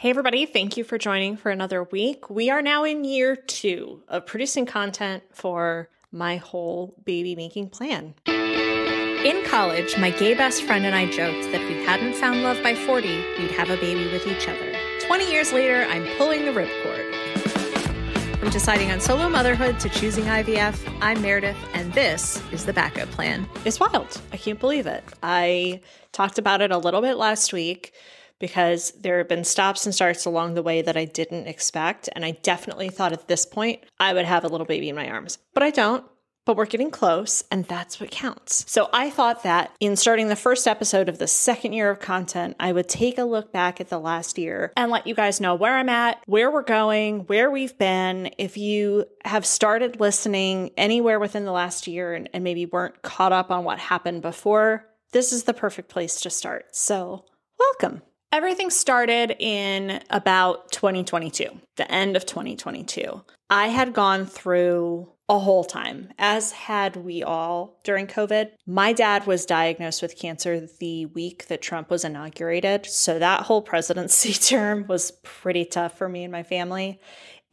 Hey, everybody. Thank you for joining for another week. We are now in year two of producing content for my whole baby making plan. In college, my gay best friend and I joked that if we hadn't found love by 40, we'd have a baby with each other. 20 years later, I'm pulling the ripcord. From deciding on solo motherhood to choosing IVF, I'm Meredith, and this is the backup plan. It's wild. I can't believe it. I talked about it a little bit last week because there have been stops and starts along the way that I didn't expect. And I definitely thought at this point I would have a little baby in my arms, but I don't. But we're getting close, and that's what counts. So I thought that in starting the first episode of the second year of content, I would take a look back at the last year and let you guys know where I'm at, where we're going, where we've been. If you have started listening anywhere within the last year and, and maybe weren't caught up on what happened before, this is the perfect place to start. So, welcome. Everything started in about 2022, the end of 2022. I had gone through a whole time, as had we all during COVID. My dad was diagnosed with cancer the week that Trump was inaugurated. So that whole presidency term was pretty tough for me and my family.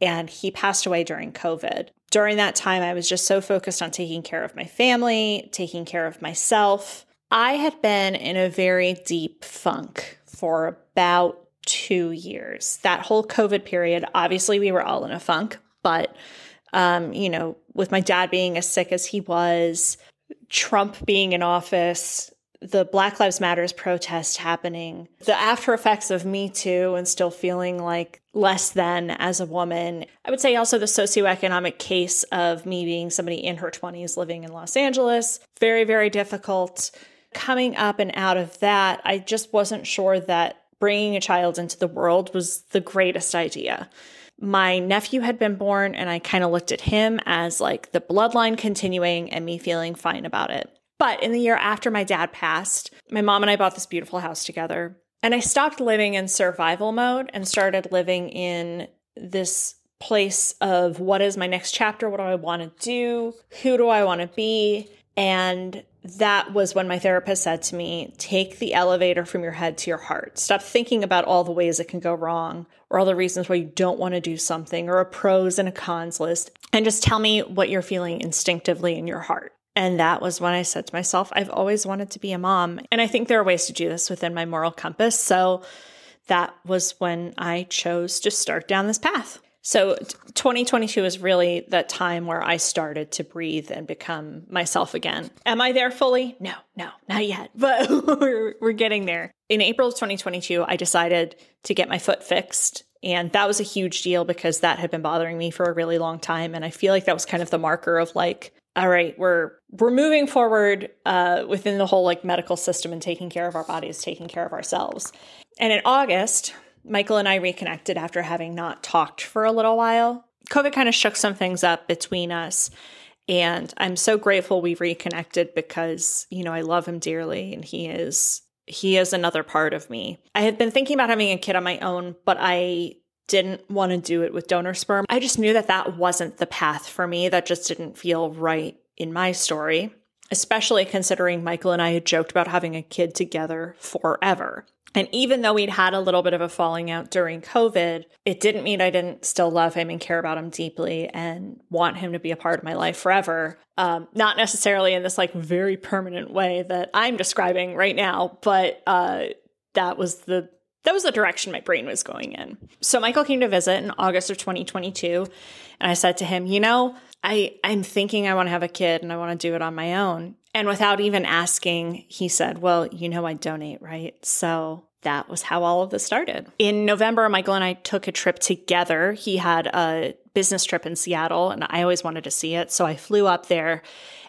And he passed away during COVID. During that time, I was just so focused on taking care of my family, taking care of myself. I had been in a very deep funk for about two years. That whole COVID period, obviously, we were all in a funk, but, um, you know, with my dad being as sick as he was, Trump being in office, the Black Lives Matters protest happening, the after effects of Me Too, and still feeling like less than as a woman. I would say also the socioeconomic case of me being somebody in her 20s living in Los Angeles. Very, very difficult coming up and out of that, I just wasn't sure that bringing a child into the world was the greatest idea. My nephew had been born, and I kind of looked at him as like the bloodline continuing and me feeling fine about it. But in the year after my dad passed, my mom and I bought this beautiful house together. And I stopped living in survival mode and started living in this place of what is my next chapter? What do I want to do? Who do I want to be? And that was when my therapist said to me, take the elevator from your head to your heart. Stop thinking about all the ways it can go wrong or all the reasons why you don't want to do something or a pros and a cons list. And just tell me what you're feeling instinctively in your heart. And that was when I said to myself, I've always wanted to be a mom. And I think there are ways to do this within my moral compass. So that was when I chose to start down this path. So 2022 is really that time where I started to breathe and become myself again. Am I there fully? No, no, not yet, but we're, we're getting there. In April of 2022, I decided to get my foot fixed. And that was a huge deal because that had been bothering me for a really long time. And I feel like that was kind of the marker of like, all right, we're we're moving forward uh, within the whole like medical system and taking care of our bodies, taking care of ourselves. And in August, Michael and I reconnected after having not talked for a little while. COVID kind of shook some things up between us. And I'm so grateful we reconnected because, you know, I love him dearly and he is he is another part of me. I had been thinking about having a kid on my own, but I didn't want to do it with donor sperm. I just knew that that wasn't the path for me. That just didn't feel right in my story, especially considering Michael and I had joked about having a kid together forever. And even though we'd had a little bit of a falling out during COVID, it didn't mean I didn't still love him and care about him deeply and want him to be a part of my life forever. Um, not necessarily in this like very permanent way that I'm describing right now, but uh, that was the that was the direction my brain was going in. So Michael came to visit in August of 2022, and I said to him, "You know, I I'm thinking I want to have a kid and I want to do it on my own." And without even asking, he said, Well, you know, I donate, right? So that was how all of this started. In November, Michael and I took a trip together. He had a business trip in Seattle, and I always wanted to see it. So I flew up there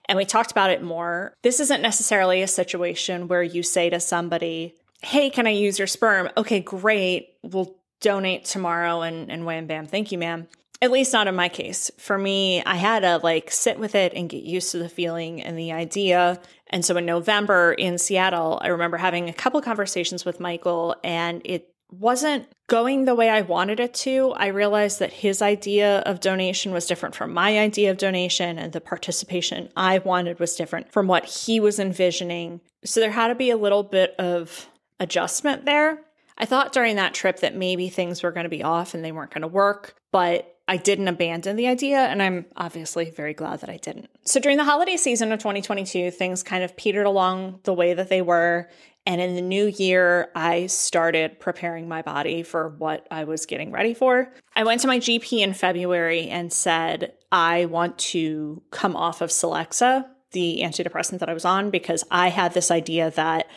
and we talked about it more. This isn't necessarily a situation where you say to somebody, Hey, can I use your sperm? Okay, great. We'll donate tomorrow and, and wham bam. Thank you, ma'am at least not in my case. For me, I had to like sit with it and get used to the feeling and the idea. And so in November in Seattle, I remember having a couple conversations with Michael and it wasn't going the way I wanted it to. I realized that his idea of donation was different from my idea of donation, and the participation I wanted was different from what he was envisioning. So there had to be a little bit of adjustment there. I thought during that trip that maybe things were going to be off and they weren't going to work, but I didn't abandon the idea, and I'm obviously very glad that I didn't. So during the holiday season of 2022, things kind of petered along the way that they were. And in the new year, I started preparing my body for what I was getting ready for. I went to my GP in February and said, I want to come off of Celexa, the antidepressant that I was on, because I had this idea that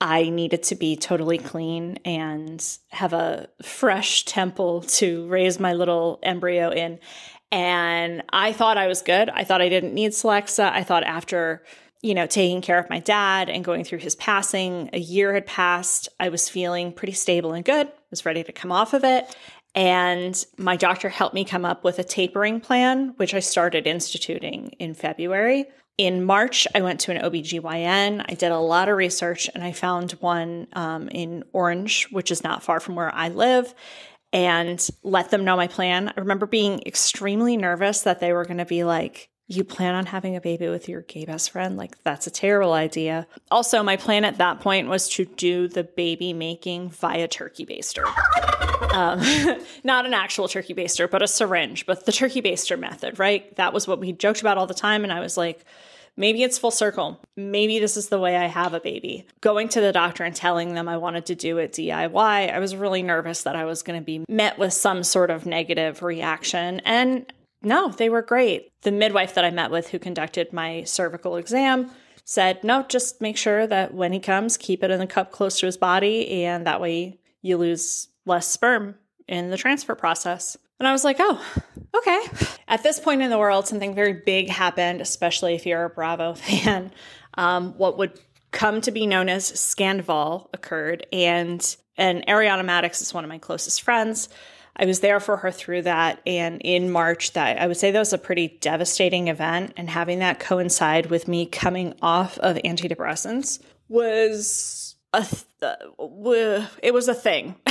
I needed to be totally clean and have a fresh temple to raise my little embryo in. And I thought I was good. I thought I didn't need Celexa. I thought after, you know, taking care of my dad and going through his passing, a year had passed. I was feeling pretty stable and good, I was ready to come off of it. And my doctor helped me come up with a tapering plan, which I started instituting in February. In March, I went to an OBGYN. I did a lot of research and I found one um, in Orange, which is not far from where I live, and let them know my plan. I remember being extremely nervous that they were going to be like, you plan on having a baby with your gay best friend? Like, that's a terrible idea. Also, my plan at that point was to do the baby making via turkey baster. Um, not an actual turkey baster, but a syringe, but the turkey baster method, right? That was what we joked about all the time. And I was like, maybe it's full circle. Maybe this is the way I have a baby. Going to the doctor and telling them I wanted to do it DIY, I was really nervous that I was going to be met with some sort of negative reaction. And no, they were great. The midwife that I met with who conducted my cervical exam said, no, just make sure that when he comes, keep it in the cup close to his body, and that way you lose less sperm in the transfer process. And I was like, oh, okay. At this point in the world, something very big happened, especially if you're a Bravo fan. Um, what would come to be known as Scandoval occurred, and and Ariana Madix is one of my closest friends. I was there for her through that. And in March, that I would say that was a pretty devastating event. And having that coincide with me coming off of antidepressants was a th- it was a thing.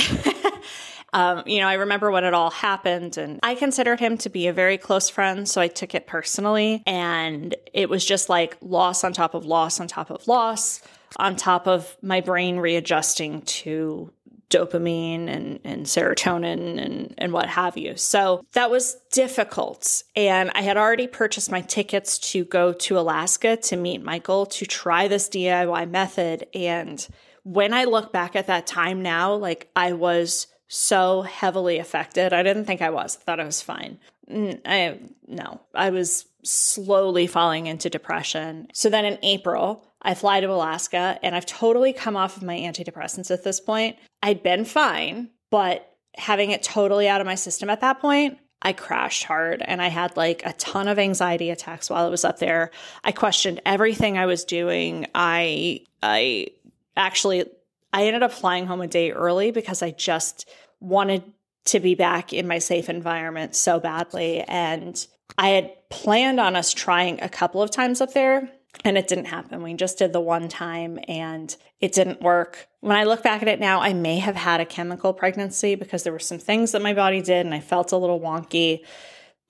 um, you know, I remember when it all happened, and I considered him to be a very close friend, so I took it personally. And it was just like loss on top of loss on top of loss, on top of my brain readjusting to dopamine and, and serotonin and, and what have you. So that was difficult. And I had already purchased my tickets to go to Alaska to meet Michael to try this DIY method. And when I look back at that time now, like I was so heavily affected. I didn't think I was. I thought I was fine. I no, I was slowly falling into depression. So then in April, I fly to Alaska and I've totally come off of my antidepressants at this point. I'd been fine, but having it totally out of my system at that point, I crashed hard and I had like a ton of anxiety attacks while I was up there. I questioned everything I was doing. I I actually I ended up flying home a day early because I just wanted to be back in my safe environment so badly and I had planned on us trying a couple of times up there and it didn't happen. We just did the one time and it didn't work. When I look back at it now, I may have had a chemical pregnancy because there were some things that my body did and I felt a little wonky,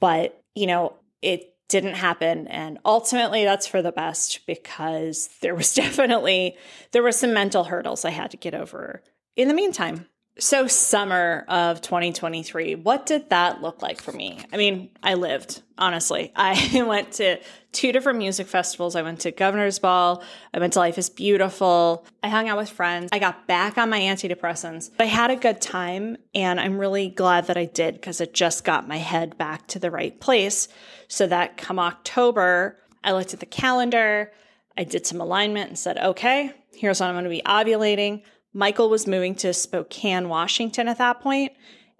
but you know, it didn't happen and ultimately that's for the best because there was definitely there were some mental hurdles I had to get over in the meantime. So, summer of 2023, what did that look like for me? I mean, I lived, honestly. I went to two different music festivals. I went to Governor's Ball. I went to Life is Beautiful. I hung out with friends. I got back on my antidepressants. I had a good time, and I'm really glad that I did because it just got my head back to the right place. So that come October, I looked at the calendar, I did some alignment and said, okay, here's when I'm going to be ovulating. Michael was moving to Spokane, Washington at that point,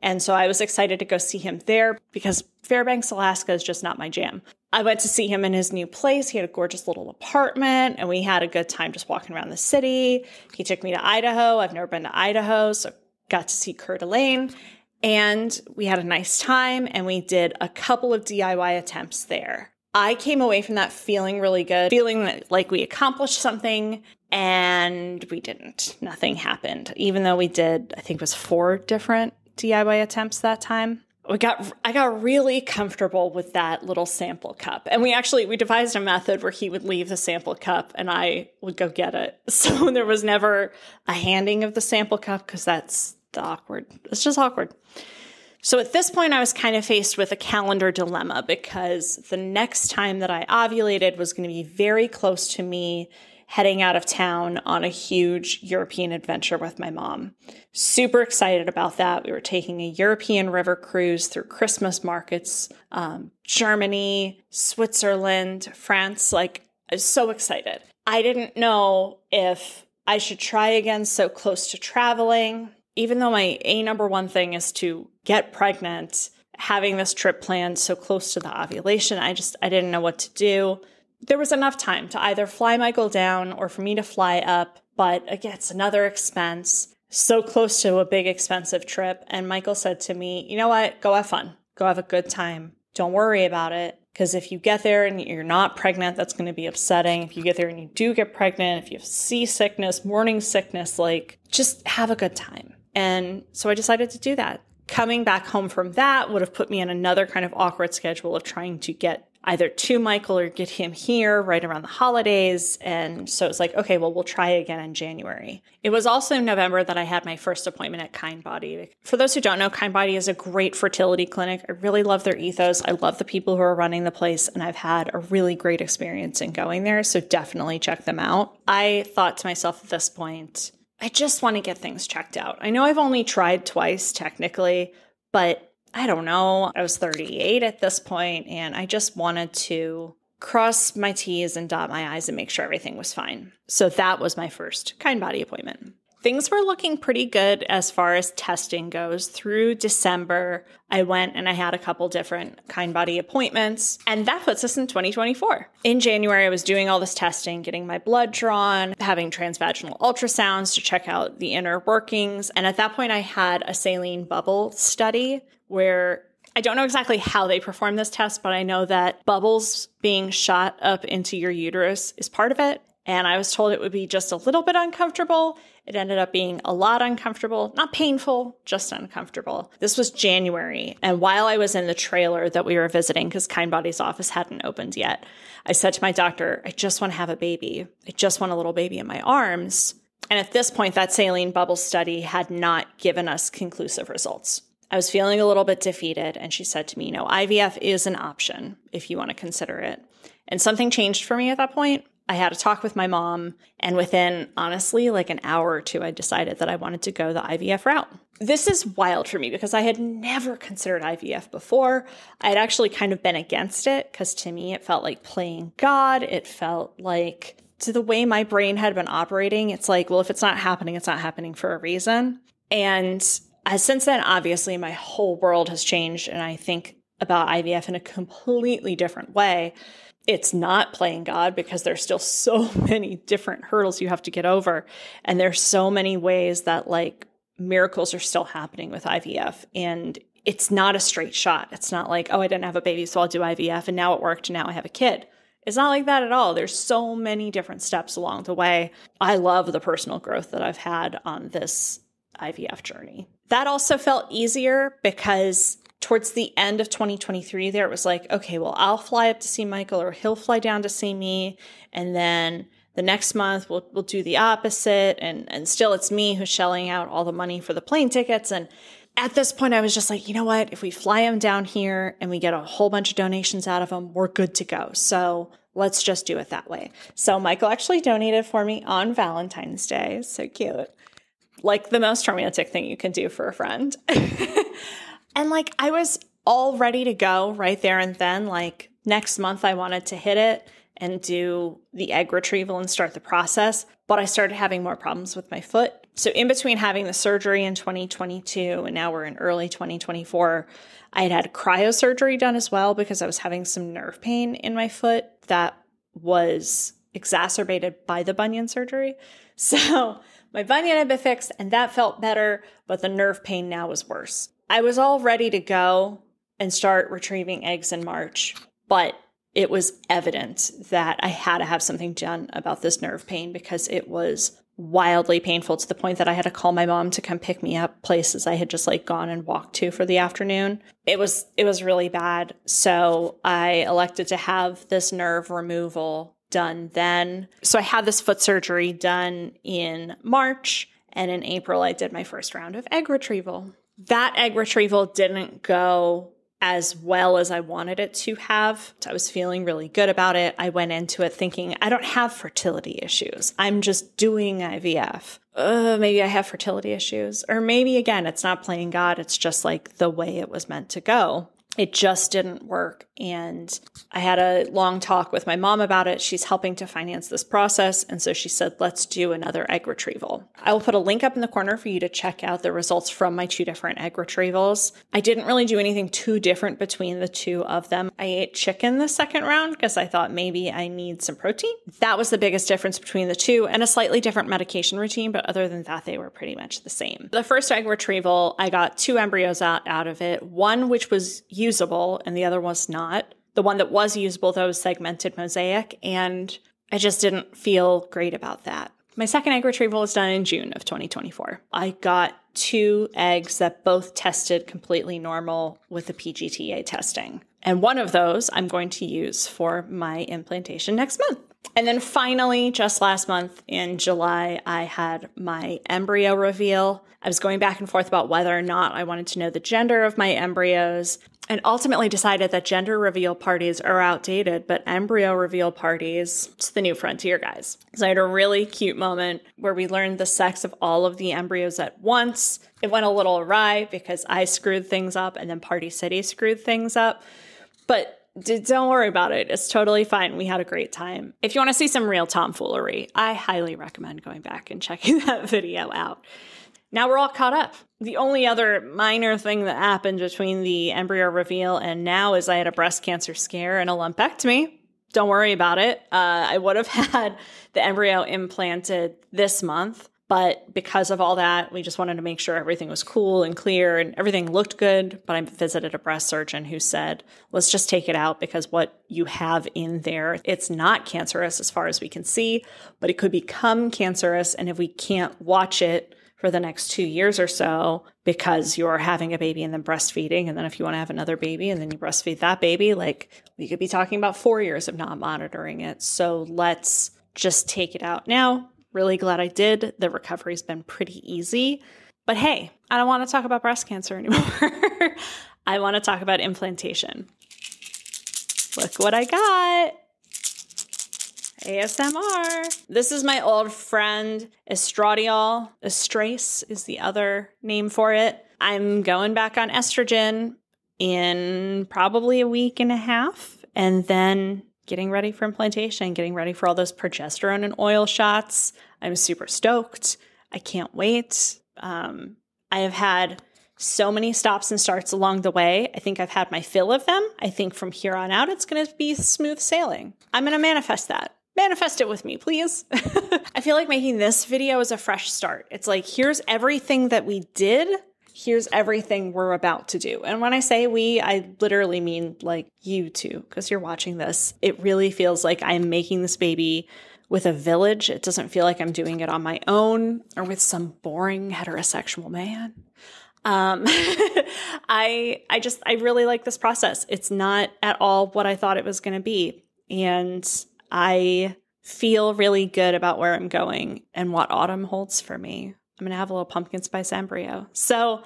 And so I was excited to go see him there because Fairbanks, Alaska is just not my jam. I went to see him in his new place. He had a gorgeous little apartment and we had a good time just walking around the city. He took me to Idaho. I've never been to Idaho, so got to see Coeur d'Alene. And we had a nice time and we did a couple of DIY attempts there. I came away from that feeling really good, feeling that like we accomplished something and we didn't. Nothing happened. Even though we did, I think it was four different DIY attempts that time. we got I got really comfortable with that little sample cup. And we actually we devised a method where he would leave the sample cup and I would go get it. So there was never a handing of the sample cup because that's the awkward. It's just awkward. So at this point, I was kind of faced with a calendar dilemma because the next time that I ovulated was going to be very close to me heading out of town on a huge European adventure with my mom. Super excited about that. We were taking a European river cruise through Christmas markets, um, Germany, Switzerland, France. Like, I was so excited. I didn't know if I should try again so close to traveling. Even though my A number one thing is to get pregnant, having this trip planned so close to the ovulation, I just I didn't know what to do there was enough time to either fly Michael down or for me to fly up. But again, it's another expense, so close to a big expensive trip. And Michael said to me, you know what? Go have fun. Go have a good time. Don't worry about it. Because if you get there and you're not pregnant, that's going to be upsetting. If you get there and you do get pregnant, if you have seasickness, morning sickness, like just have a good time. And so I decided to do that. Coming back home from that would have put me in another kind of awkward schedule of trying to get either to Michael or get him here right around the holidays. And so it's like, okay, well, we'll try again in January. It was also in November that I had my first appointment at Kindbody. For those who don't know, Kindbody is a great fertility clinic. I really love their ethos. I love the people who are running the place, and I've had a really great experience in going there. So definitely check them out. I thought to myself at this point, I just want to get things checked out. I know I've only tried twice technically, but I don't know, I was 38 at this point, and I just wanted to cross my T's and dot my I's and make sure everything was fine. So that was my first Kindbody appointment. Things were looking pretty good as far as testing goes. Through December, I went and I had a couple different Kindbody appointments, and that puts us in 2024. In January, I was doing all this testing, getting my blood drawn, having transvaginal ultrasounds to check out the inner workings. And at that point, I had a saline bubble study where I don't know exactly how they perform this test, but I know that bubbles being shot up into your uterus is part of it. And I was told it would be just a little bit uncomfortable. It ended up being a lot uncomfortable, not painful, just uncomfortable. This was January. And while I was in the trailer that we were visiting, because Kindbody's office hadn't opened yet, I said to my doctor, I just want to have a baby. I just want a little baby in my arms. And at this point, that saline bubble study had not given us conclusive results. I was feeling a little bit defeated, and she said to me, You know, IVF is an option if you want to consider it. And something changed for me at that point. I had a talk with my mom, and within honestly like an hour or two, I decided that I wanted to go the IVF route. This is wild for me because I had never considered IVF before. I had actually kind of been against it because to me it felt like playing God. It felt like to the way my brain had been operating, it's like, well, if it's not happening, it's not happening for a reason. And Uh, since then, obviously, my whole world has changed, and I think about IVF in a completely different way. It's not playing God because there's still so many different hurdles you have to get over. And there's so many ways that like miracles are still happening with IVF. And it's not a straight shot. It's not like, oh, I didn't have a baby, so I'll do IVF and now it worked and now I have a kid. It's not like that at all. There's so many different steps along the way. I love the personal growth that I've had on this IVF journey. That also felt easier because towards the end of 2023, there it was like, okay, well, I'll fly up to see Michael or he'll fly down to see me. And then the next month we'll, we'll do the opposite. And, and still it's me who's shelling out all the money for the plane tickets. And at this point, I was just like, you know what? If we fly him down here and we get a whole bunch of donations out of him, we're good to go. So let's just do it that way. So Michael actually donated for me on Valentine's Day. So cute like the most romantic thing you can do for a friend. and like I was all ready to go right there and then. Like next month, I wanted to hit it and do the egg retrieval and start the process. But I started having more problems with my foot. So, in between having the surgery in 2022 and now we're in early 2024, I had had cryosurgery done as well because I was having some nerve pain in my foot that was exacerbated by the bunion surgery. So, my bunion had been fixed and that felt better, but the nerve pain now was worse. I was all ready to go and start retrieving eggs in March, but it was evident that I had to have something done about this nerve pain because it was wildly painful to the point that I had to call my mom to come pick me up places I had just like gone and walked to for the afternoon. It was it was really bad. So I elected to have this nerve removal done then. So I had this foot surgery done in March and in April I did my first round of egg retrieval. That egg retrieval didn't go as well as I wanted it to have. I was feeling really good about it. I went into it thinking, I don't have fertility issues. I'm just doing IVF. Uh, maybe I have fertility issues. Or maybe again, it's not playing God. It's just like the way it was meant to go it just didn't work. And I had a long talk with my mom about it. She's helping to finance this process. And so she said, let's do another egg retrieval. I will put a link up in the corner for you to check out the results from my two different egg retrievals. I didn't really do anything too different between the two of them. I ate chicken the second round because I thought maybe I need some protein. That was the biggest difference between the two and a slightly different medication routine. But other than that, they were pretty much the same. The first egg retrieval, I got two embryos out, out of it, one which was usable and the other was not. The one that was usable, though, was segmented mosaic, and I just didn't feel great about that. My second egg retrieval was done in June of 2024. I got two eggs that both tested completely normal with the PGTA testing. And one of those I'm going to use for my implantation next month. And then finally, just last month in July, I had my embryo reveal. I was going back and forth about whether or not I wanted to know the gender of my embryos and ultimately decided that gender reveal parties are outdated, but embryo reveal parties, it's the new frontier, guys. So I had a really cute moment where we learned the sex of all of the embryos at once. It went a little awry because I screwed things up and then Party City screwed things up. But don't worry about it. It's totally fine. We had a great time. If you want to see some real tomfoolery, I highly recommend going back and checking that video out. Now we're all caught up. The only other minor thing that happened between the embryo reveal and now is I had a breast cancer scare and a lumpectomy. Don't worry about it. Uh, I would have had the embryo implanted this month, but because of all that, we just wanted to make sure everything was cool and clear and everything looked good. But I visited a breast surgeon who said, let's just take it out because what you have in there, it's not cancerous as far as we can see, but it could become cancerous. And if we can't watch it for the next two years or so because you're having a baby and then breastfeeding. And then if you want to have another baby and then you breastfeed that baby, like we could be talking about four years of not monitoring it. So let's just take it out now Really glad I did. The recovery's been pretty easy. But hey, I don't want to talk about breast cancer anymore. I want to talk about implantation. Look what I got. ASMR. This is my old friend Estradiol. Estrace is the other name for it. I'm going back on estrogen in probably a week and a half. And then getting ready for implantation, getting ready for all those progesterone and oil shots. I'm super stoked. I can't wait. Um, I have had so many stops and starts along the way. I think I've had my fill of them. I think from here on out, it's going to be smooth sailing. I'm going to manifest that. Manifest it with me, please. I feel like making this video is a fresh start. It's like, here's everything that we did here's everything we're about to do. And when I say we, I literally mean like you too, because you're watching this. It really feels like I'm making this baby with a village. It doesn't feel like I'm doing it on my own or with some boring heterosexual man. Um, I, I just, I really like this process. It's not at all what I thought it was going to be. And I feel really good about where I'm going and what autumn holds for me. I'm going to have a little pumpkin spice embryo. So,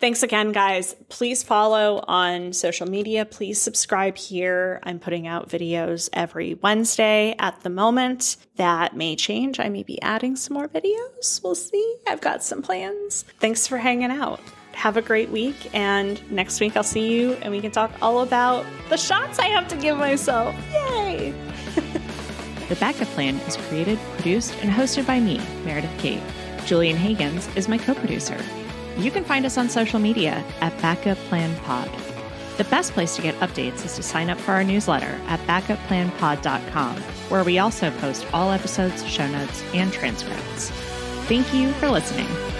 thanks again, guys. Please follow on social media. Please subscribe here. I'm putting out videos every Wednesday at the moment. That may change. I may be adding some more videos. We'll see. I've got some plans. Thanks for hanging out. Have a great week. And next week, I'll see you and we can talk all about the shots I have to give myself. Yay! The Backup Plan is created, produced, and hosted by me, Meredith Kate. Julian Hagins is my co producer. You can find us on social media at Backup Plan Pod. The best place to get updates is to sign up for our newsletter at backupplanpod.com, where we also post all episodes, show notes, and transcripts. Thank you for listening.